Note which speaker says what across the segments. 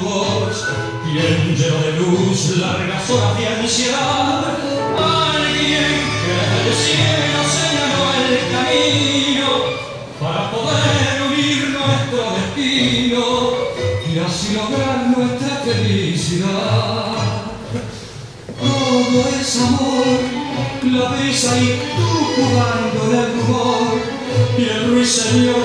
Speaker 1: quien lleva de luz largas horas de ansiedad, alguien que el cielo señaló el camino para poder unir nuestro destino y así lograr nuestra felicidad. Todo es amor, la brisa y tú jugando el rumor y el ruiseñor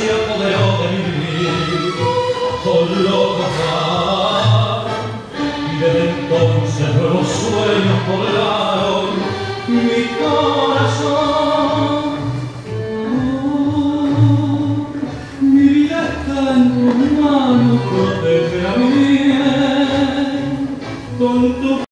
Speaker 1: 시험 보내어 내리니 흘러가다